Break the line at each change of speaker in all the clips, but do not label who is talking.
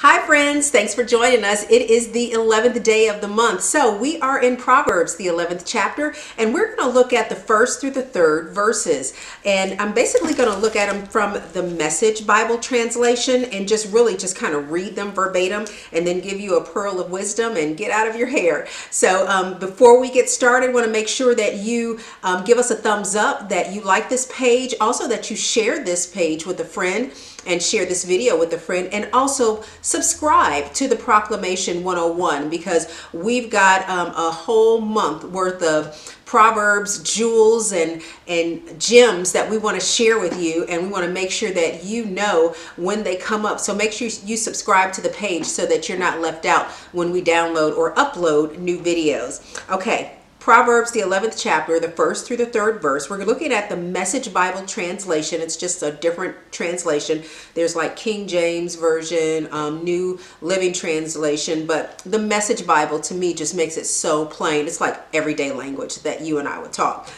Hi, friends. Thanks for joining us. It is the 11th day of the month. So, we are in Proverbs, the 11th chapter, and we're going to look at the first through the third verses. And I'm basically going to look at them from the Message Bible translation and just really just kind of read them verbatim and then give you a pearl of wisdom and get out of your hair. So, um, before we get started, want to make sure that you um, give us a thumbs up, that you like this page, also that you share this page with a friend and share this video with a friend and also subscribe to the proclamation 101 because we've got um, a whole month worth of proverbs jewels and and gems that we want to share with you and we want to make sure that you know when they come up. So make sure you subscribe to the page so that you're not left out when we download or upload new videos. Okay Proverbs, the 11th chapter, the first through the third verse. We're looking at the Message Bible translation. It's just a different translation. There's like King James Version, um, New Living Translation, but the Message Bible to me just makes it so plain. It's like everyday language that you and I would talk.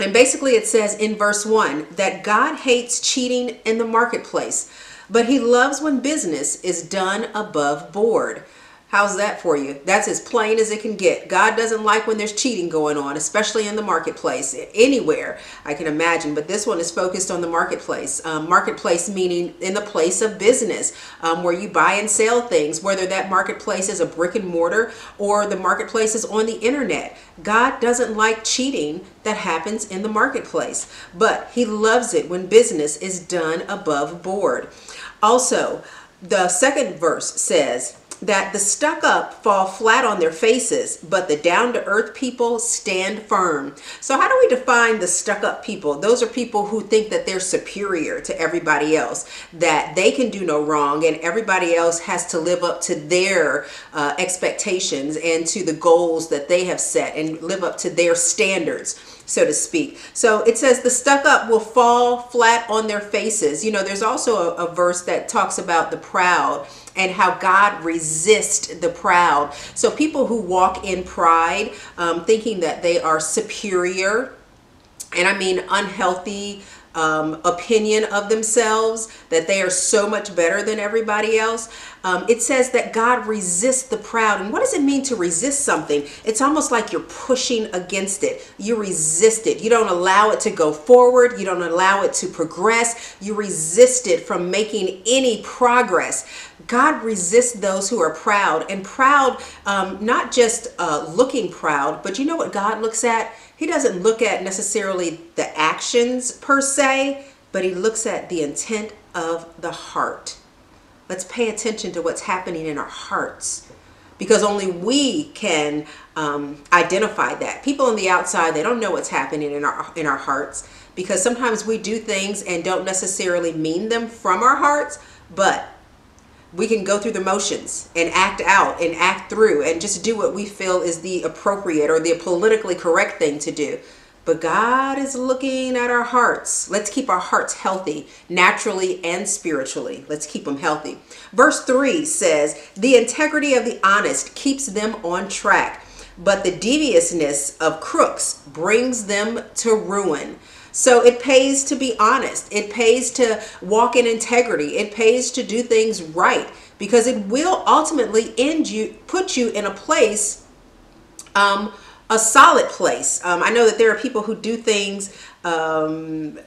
And basically, it says in verse 1 that God hates cheating in the marketplace, but he loves when business is done above board. How's that for you? That's as plain as it can get. God doesn't like when there's cheating going on, especially in the marketplace, anywhere I can imagine. But this one is focused on the marketplace. Um, marketplace meaning in the place of business um, where you buy and sell things, whether that marketplace is a brick and mortar or the marketplace is on the internet. God doesn't like cheating that happens in the marketplace, but He loves it when business is done above board. Also, the second verse says, that the stuck up fall flat on their faces, but the down to earth people stand firm. So, how do we define the stuck up people? Those are people who think that they're superior to everybody else, that they can do no wrong, and everybody else has to live up to their uh, expectations and to the goals that they have set and live up to their standards so to speak. So it says the stuck up will fall flat on their faces. You know, there's also a, a verse that talks about the proud and how God resists the proud. So people who walk in pride, um, thinking that they are superior, and I mean unhealthy um, opinion of themselves, that they are so much better than everybody else. Um, it says that God resists the proud. And what does it mean to resist something? It's almost like you're pushing against it. You resist it. You don't allow it to go forward. You don't allow it to progress. You resist it from making any progress. God resists those who are proud and proud, um, not just uh, looking proud, but you know what God looks at? He doesn't look at necessarily the actions per se, but he looks at the intent of the heart. Let's pay attention to what's happening in our hearts because only we can um, identify that. People on the outside, they don't know what's happening in our in our hearts because sometimes we do things and don't necessarily mean them from our hearts, but we can go through the motions and act out and act through and just do what we feel is the appropriate or the politically correct thing to do. But God is looking at our hearts. Let's keep our hearts healthy, naturally and spiritually. Let's keep them healthy. Verse 3 says, The integrity of the honest keeps them on track, but the deviousness of crooks brings them to ruin. So it pays to be honest. It pays to walk in integrity. It pays to do things right because it will ultimately end you, put you in a place, um, a solid place. Um, I know that there are people who do things, um,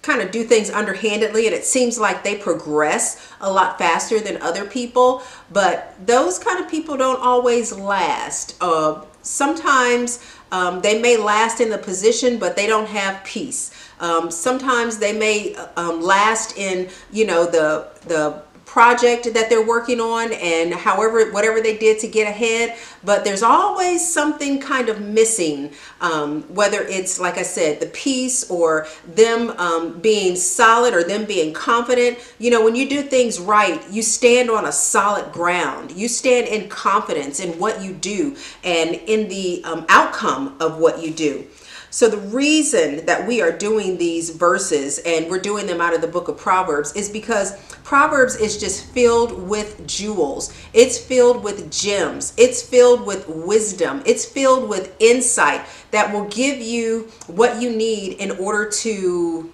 kind of do things underhandedly, and it seems like they progress a lot faster than other people. But those kind of people don't always last. Uh, sometimes um, they may last in the position, but they don't have peace. Um, sometimes they may um, last in, you know, the the project that they're working on and however whatever they did to get ahead but there's always something kind of missing um, whether it's like i said the peace or them um, being solid or them being confident. You know when you do things right you stand on a solid ground. You stand in confidence in what you do and in the um, outcome of what you do so the reason that we are doing these verses and we're doing them out of the book of Proverbs is because Proverbs is just filled with jewels. It's filled with gems. It's filled with wisdom. It's filled with insight that will give you what you need in order to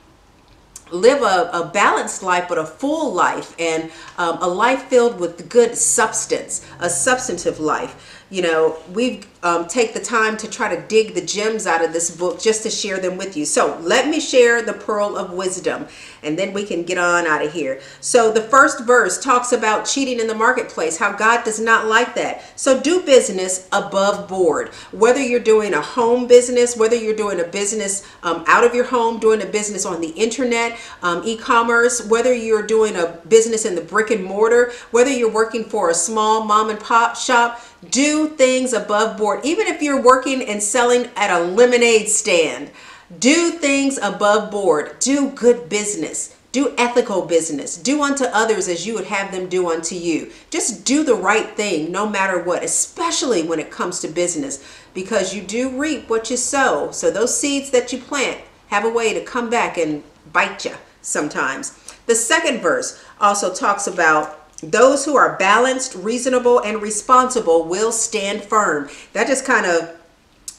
live a, a, balanced life, but a full life and um, a life filled with good substance, a substantive life you know, we um, take the time to try to dig the gems out of this book just to share them with you. So let me share the pearl of wisdom and then we can get on out of here. So the first verse talks about cheating in the marketplace, how God does not like that. So do business above board. Whether you're doing a home business, whether you're doing a business um, out of your home, doing a business on the internet, um, e-commerce, whether you're doing a business in the brick and mortar, whether you're working for a small mom and pop shop, do things above board. Even if you're working and selling at a lemonade stand, do things above board. Do good business. Do ethical business. Do unto others as you would have them do unto you. Just do the right thing no matter what, especially when it comes to business, because you do reap what you sow. So those seeds that you plant have a way to come back and bite you sometimes. The second verse also talks about those who are balanced, reasonable, and responsible will stand firm. That just kind of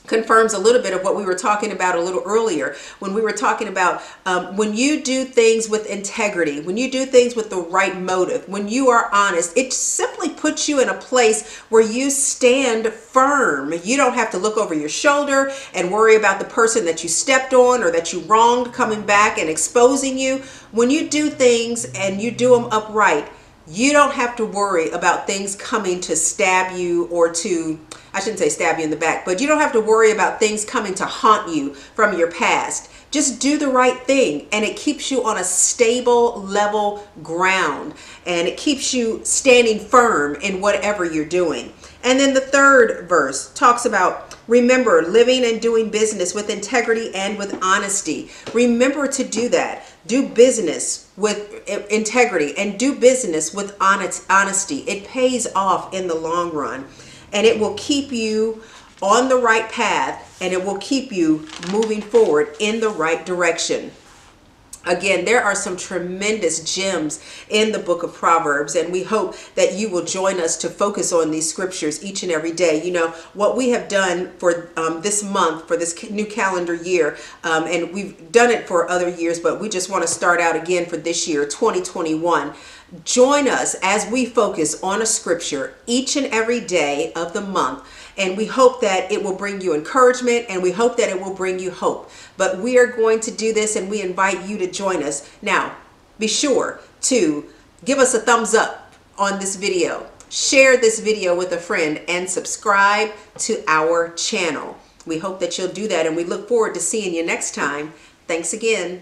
confirms a little bit of what we were talking about a little earlier when we were talking about um, when you do things with integrity, when you do things with the right motive, when you are honest, it simply puts you in a place where you stand firm. You don't have to look over your shoulder and worry about the person that you stepped on or that you wronged coming back and exposing you. When you do things and you do them upright, you don't have to worry about things coming to stab you or to, I shouldn't say stab you in the back, but you don't have to worry about things coming to haunt you from your past. Just do the right thing and it keeps you on a stable level ground and it keeps you standing firm in whatever you're doing. And then the third verse talks about remember living and doing business with integrity and with honesty. Remember to do that. Do business with integrity and do business with honesty. It pays off in the long run and it will keep you on the right path and it will keep you moving forward in the right direction. Again, there are some tremendous gems in the book of Proverbs, and we hope that you will join us to focus on these scriptures each and every day. You know, what we have done for um, this month, for this new calendar year, um, and we've done it for other years, but we just want to start out again for this year, 2021. Join us as we focus on a scripture each and every day of the month and we hope that it will bring you encouragement and we hope that it will bring you hope. But we are going to do this and we invite you to join us. Now, be sure to give us a thumbs up on this video. Share this video with a friend and subscribe to our channel. We hope that you'll do that and we look forward to seeing you next time. Thanks again.